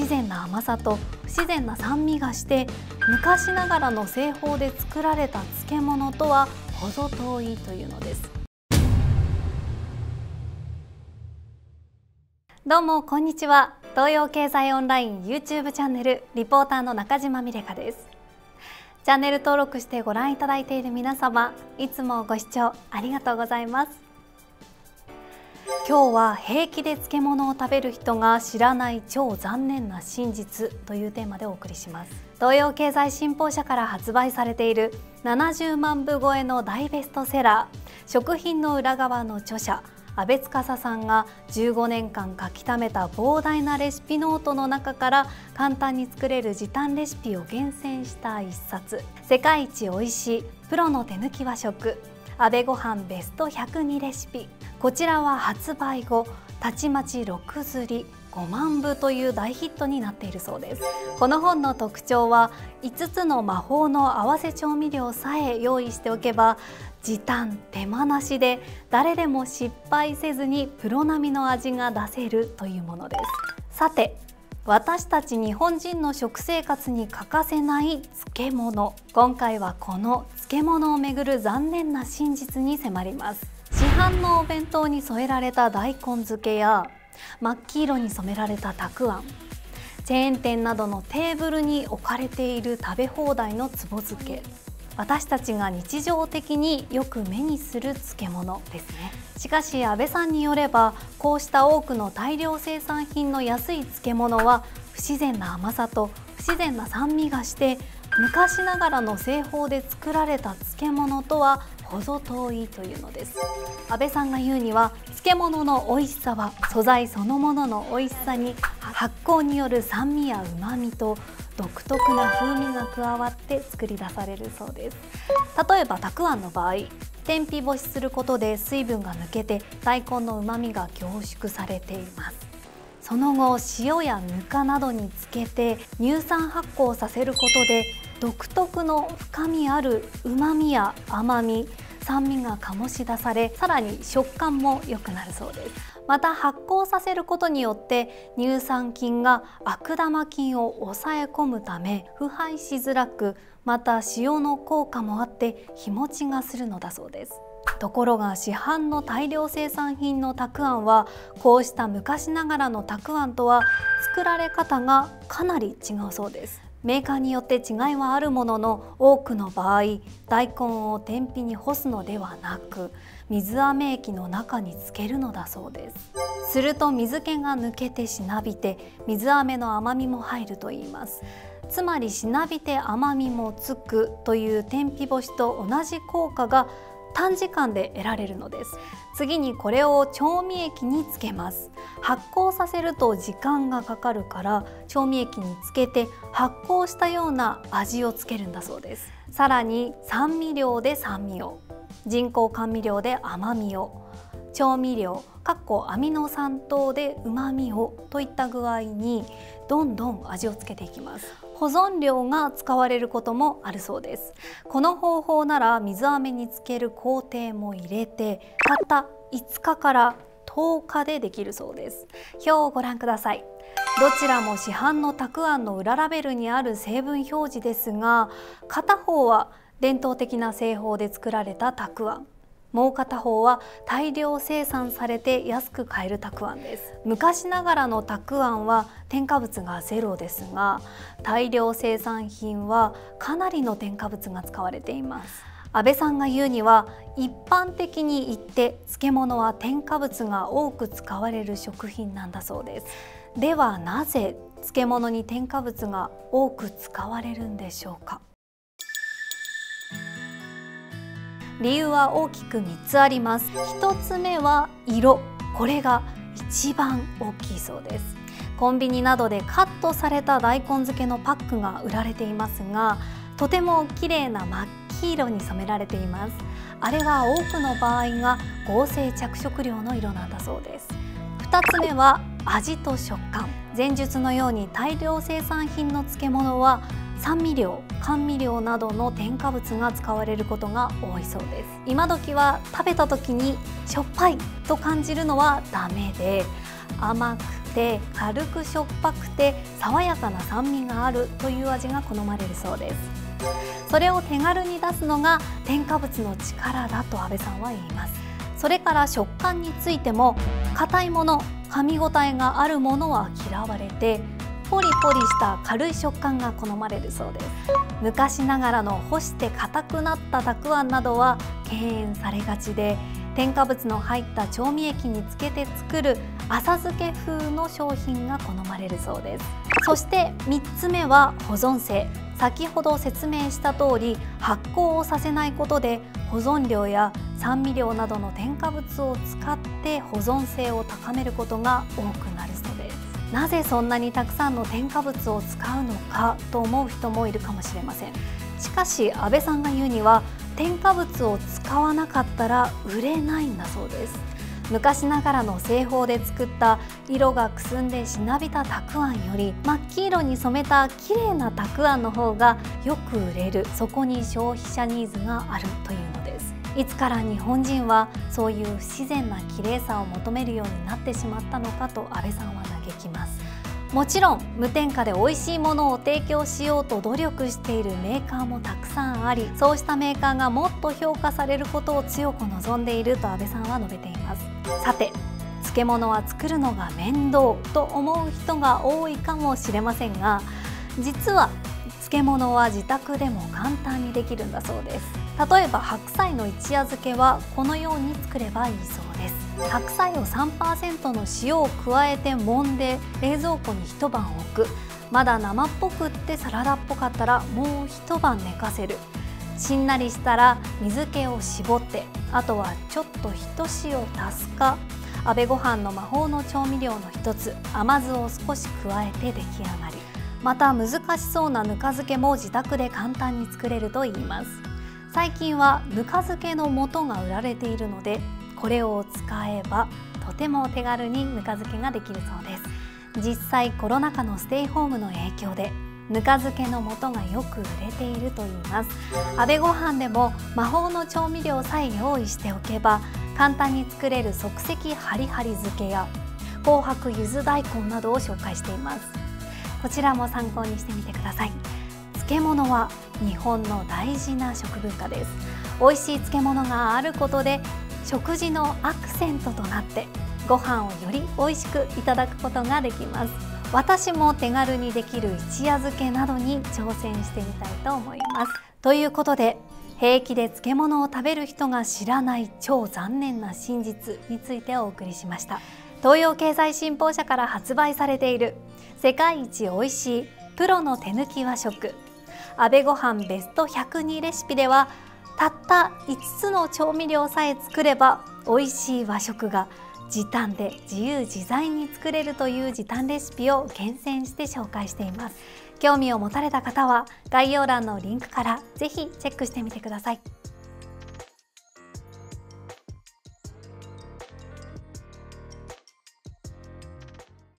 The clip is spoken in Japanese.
自然な甘さと不自然な酸味がして昔ながらの製法で作られた漬物とは程遠いというのです。どうもこんにちは。東洋経済オンライン YouTube チャンネルリポーターの中島美玲香です。チャンネル登録してご覧いただいている皆様いつもご視聴ありがとうございます。今日は平気で漬物を食べる人が知らない超残念な真実というテーマでお送りします。東洋経済新報社から発売されている70万部超えの大ベストセラー食品の裏側の著者阿部司さんが15年間書き溜めた膨大なレシピノートの中から簡単に作れる時短レシピを厳選した一冊。世界一おいしいプロの手抜き和食。阿部ご飯ベスト102レシピ。こちらは発売後たちまち6釣り5万部という大ヒットになっているそうです。この本の特徴は5つの魔法の合わせ調味料さえ用意しておけば時短手間なしで誰でも失敗せずにプロ並みの味が出せるというものです。さて私たち日本人の食生活に欠かせない漬物。今回はこの漬物をめぐる残念な真実に迫ります。市販のお弁当に添えられた大根漬けや真っ黄色に染められたたくあんチェーン店などのテーブルに置かれている食べ放題のつぼ漬け私たちが日常的によく目にする漬物ですね。しかし安倍さんによればこうした多くの大量生産品の安い漬物は不自然な甘さと不自然な酸味がして昔ながらの製法で作られた漬物とは程遠いというのです。安倍さんが言うには漬物の美味しさは素材そのものの美味しさに発酵による酸味や旨味と独特な風味が加わって作り出されるそうです。例えばたくあんの場合天日干しすることで水分が抜けて大根の旨味が凝縮されています。その後塩やぬかなどにつけて乳酸発酵させることで独特の深みある旨味や甘み酸味が醸し出されさらに食感も良くなるそうです。また発酵させることによって乳酸菌が悪玉菌を抑え込むため腐敗しづらくまた塩の効果もあって日持ちがするのだそうです。ところが市販の大量生産品のたくあんはこうした昔ながらのたくあんとは作られ方がかなり違うそうです。メーカーによって違いはあるものの多くの場合大根を天日に干すのではなく水飴液の中につけるのだそうです。すると水気が抜けてしなびて水飴の甘みも入ると言います。つまりしなびて甘みもつくという天日干しと同じ効果が短時間で得られるのです。次にこれを調味液につけます。発酵させると時間がかかるから調味液につけて発酵したような味をつけるんだそうです。さらに酸味料で酸味を人工甘味料で甘みを調味料かっこアミノ酸等で旨味をといった具合にどんどん味をつけていきます。保存料が使われることもあるそうです。この方法なら水飴につける工程も入れてたった5日から10日でできるそうです。表をご覧ください。どちらも市販のたくあんの裏ラベルにある成分表示ですが片方は伝統的な製法で作られたたくあん。もう片方は大量生産されて安く買えるたくあんです。昔ながらのたくあんは添加物がゼロですが大量生産品はかなりの添加物が使われています。安倍さんが言うには一般的に言って漬物は添加物が多く使われる食品なんだそうです。ではなぜ漬物に添加物が多く使われるんでしょうか？理由は大きく3つあります。1つ目は色。これが一番大きいそうです。コンビニなどでカットされた大根漬けのパックが売られていますがとても綺麗な真っ黄色に染められています。あれは多くの場合が合成着色料の色なんだそうです。2つ目は味と食感。前述のように大量生産品の漬物は酸味料甘味料などの添加物が使われることが多いそうです。今時は食べた時にしょっぱいと感じるのはダメで甘くて軽くしょっぱくて爽やかな酸味があるという味が好まれるそうです。それを手軽に出すのが添加物の力だと安倍さんは言います。それから食感についても硬いもの噛み応えがあるものは嫌われてポリポリした軽い食感が好まれるそうです。昔ながらの干して硬くなったたくあんなどは敬遠されがちで添加物の入った調味液につけて作る浅漬け風の商品が好まれるそうです。そして3つ目は保存性。先ほど説明した通り発酵をさせないことで保存量や酸味料などの添加物を使って保存性を高めることが多くなる。なぜそんなにたくさんの添加物を使うのかと思う人もいるかもしれません。しかし安倍さんが言うには添加物を使わなかったら売れないんだそうです。昔ながらの製法で作った色がくすんでしなびたたくあんより真っ黄色に染めた綺麗なたくあんの方がよく売れる。そこに消費者ニーズがあるというのです。いつから日本人はそういう不自然な綺麗さを求めるようになってしまったのかと安倍さんは嘆きます。もちろん無添加で美味しいものを提供しようと努力しているメーカーもたくさんありそうしたメーカーがもっと評価されることを強く望んでいると安倍さんは述べています。さて漬物は作るのが面倒と思う人が多いかもしれませんが実は漬物は自宅でも簡単にできるんだそうです。例えば白菜の一夜漬けはこのように作ればいいそうです。白菜を3%の塩を加えて揉んで冷蔵庫に一晩置く。まだ生っぽくってサラダっぽかったらもう一晩寝かせる。しんなりしたら水気を絞って。あとはちょっとひと塩足すか。安倍ご飯の魔法の調味料の一つ。甘酢を少し加えて出来上がり。また難しそうなぬか漬けも自宅で簡単に作れるといいます。最近はぬか漬けの素が売られているのでこれを使えばとても手軽にぬか漬けができるそうです。実際コロナ禍のステイホームの影響でぬか漬けの素がよく売れているといいます。安倍ご飯でも魔法の調味料さえ用意しておけば簡単に作れる即席ハリハリ漬けや紅白ゆず大根などを紹介しています。こちらも参考にしてみてください。漬物は日本の大事な食文化です。美味しい漬物があることで食事のアクセントとなってご飯をより美味しくいただくことができます。私も手軽にできる一夜漬けなどに挑戦してみたいと思います。ということで平気で漬物を食べる人が知らない超残念な真実についてお送りしました。東洋経済新報社から発売されている世界一美味しいプロの手抜き和食安倍ごはんベスト102レシピではたった5つの調味料さえ作れば美味しい和食が時短で自由自在に作れるという時短レシピを厳選して紹介しています。興味を持たれた方は概要欄のリンクからぜひチェックしてみてください。